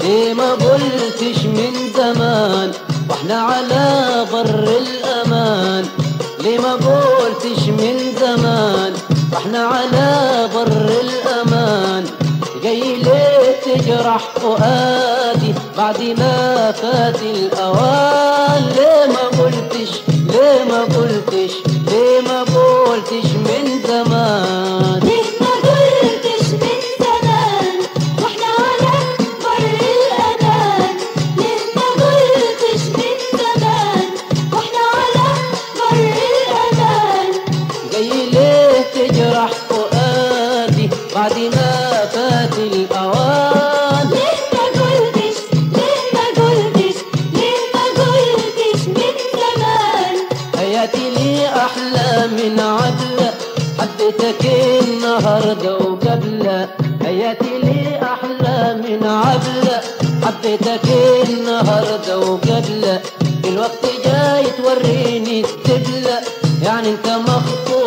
قلتش من زمان وإحنا على بر الأمان. ليه ما قلتش من زمان وإحنا على بر الأمان. جاي ليه تجرح فؤادي بعد ما فات الأوان؟ ليه ما قلتش ليه ما قلتش ليه ما قلتش تجرح فؤادي بعد ما فات الأوان. ليه ما قلتش ليه ما قلتش ليه ما قلتش من زمان حياتي لي أحلى من عبلة حبيتك النهاردة وقبلة حياتي لي أحلى من عبلة حبيتك النهاردة وقبلة الوقت جاي توريني الدبلة يعني انت مخطوب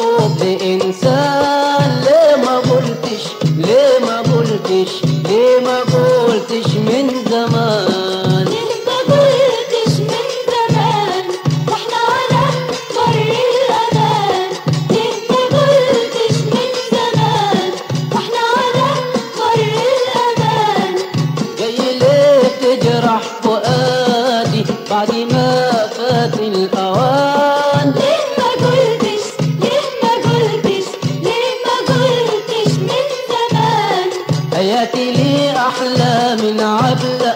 تجرح فؤادي بعد ما فات الأوان. ليه ما قلتش؟ ليه ما قلتش؟ ليه ما قلتش من زمان؟ حياتي لي أحلى من عبلة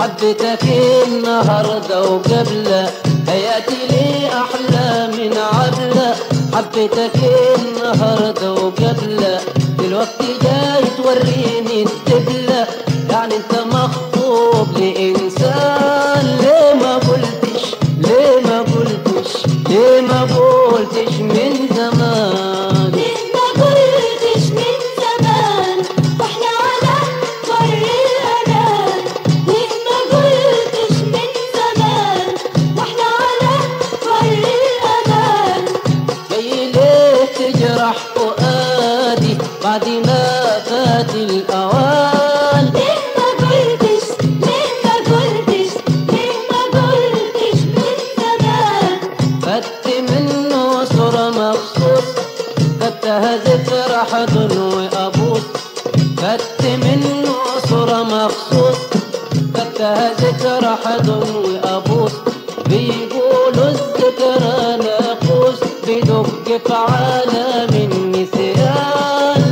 حبيتك النهاردة وقبلة. حياتي لي أحلى من عبلة حبيتك النهاردة وقبلة. دلوقتي جاي توريني الدبلة يعني انت تجرح فؤادي بعد ما فات الأوان. ليه ما قلتش ليه ما قلتش ليه ما قلتش من زمان. خدت منه صورة مخصوص خدتها ذكرى حضن وأبوس. خدت منه صورة مخصوص خدتها ذكرى حضن وأبوس. بيقولوا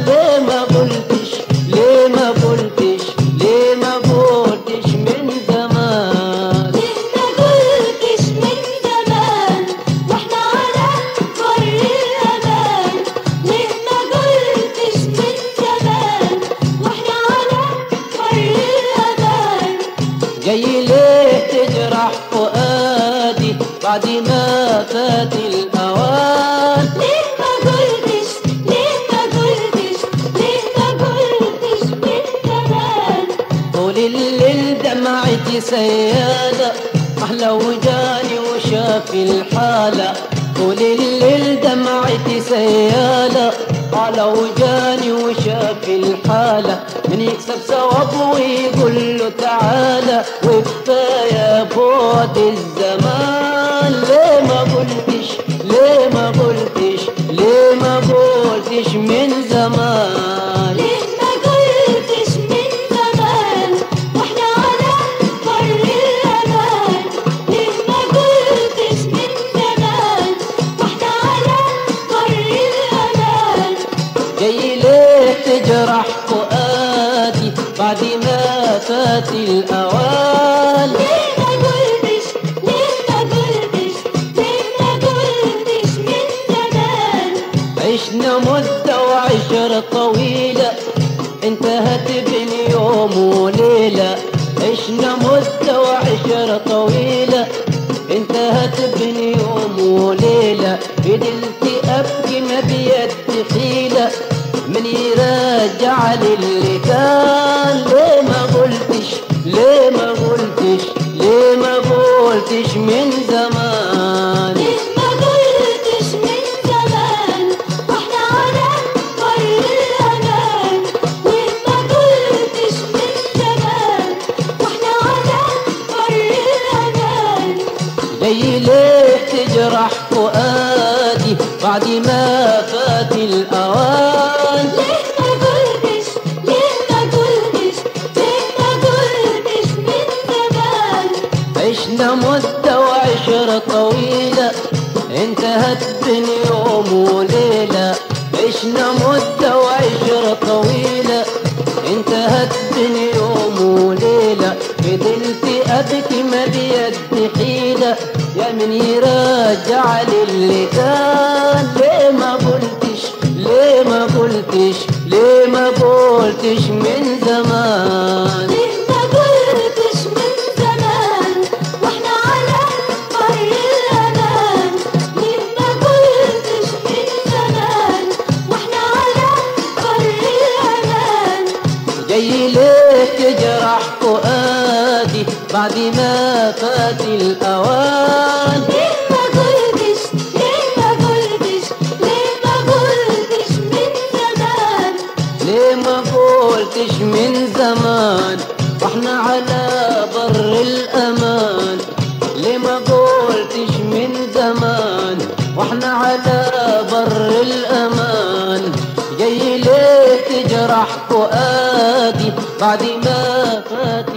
ليه ما قلتش؟ ليه ما قلتش؟ ليه ما قلتش من زمان؟ ليه ما قلتش من زمان؟ وإحنا على بر الأمان ليه ما قلتش من زمان؟ وإحنا على بر الأمان جاي ليه تجرح فؤادي بعد ما فات الأوان سيالة أحلى وجاني وشاف الحالة. طول الليل دمعتي سيالة على وجاني وشاف الحالة من يكسب ثواب ويقول له تعالى. وكفاية بعد الزمان ليه ما قلتش ليه ما قلتش؟ ليه ما قلتش من زمان؟ ليه ما قلتش من زمان؟ وإحنا على بر الأمان. ليه ما قلتش من زمان؟ وإحنا على جاي ليه تجرح فؤادي بعد ما فات الأوان. انتهت بين يوم وليلة فضلت أبكي ما بيد حيلة من يرجع للي كان ليه ما قلتش؟ ليه ما قلتش؟ ليه ما قلتش من زمان؟ ليه تجرح فؤادي بعد ما فات الأوان ليه ما قلتش ليه ما قلتش ليه ما قلتش من زمان عشنا مدة وعشرة طويلة انتهت بين يوم وليلة عشنا مدة وعشرة ما بيد حيلة يا من يرجع للي كان ليه ما قلتش؟ ليه ما قلتش ليه ما قلتش من زمان؟ جاي ليه تجرح فؤادي بعد ما فات الأوان. ليه ما قلتش؟ ليه ما قلتش؟ ليه ما قلتش من زمان؟ ليه ما قلتش من زمان؟ وإحنا على بر الأمان. ليه ما قلتش من زمان؟ وإحنا على بر الأمان. جاي ليه تجرح فؤادي بعد ما فات